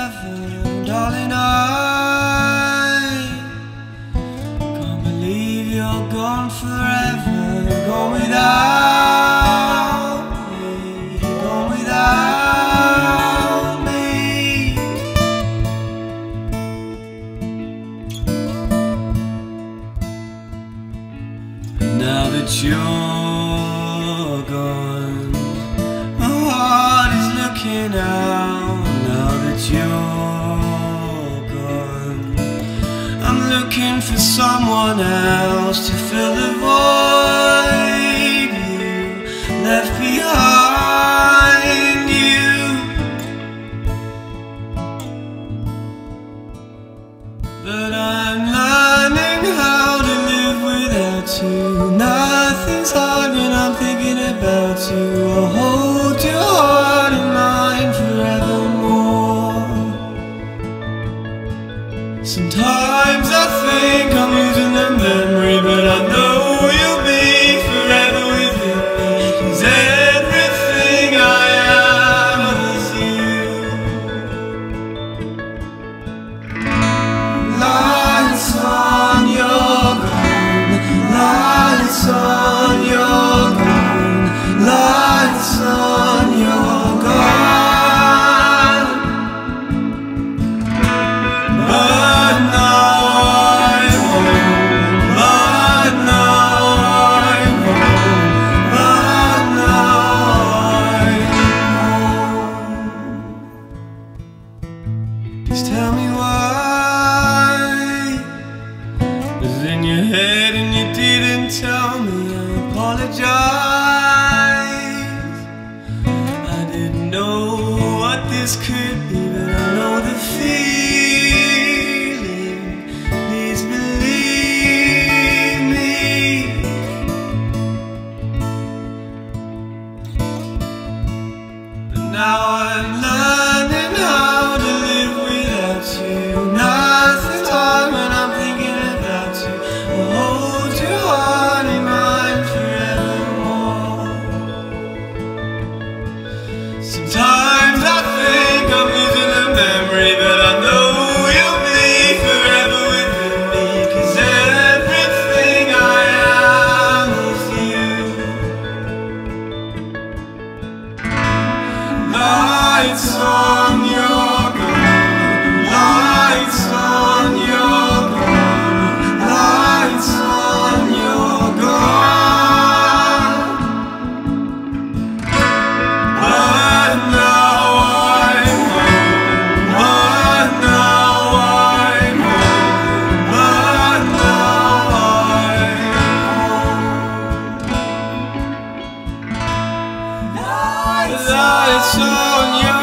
forever, darling. I can't believe you're gone forever, gone without me, gone without me. Now that you're looking for someone else to fill the void you left behind you. But I'm learning how to live without you. Nothing's hard when I'm thinking about you. I Please tell me why was in your head and you didn't tell me. I apologize. I didn't know what this could be, Lights on home. Lights on your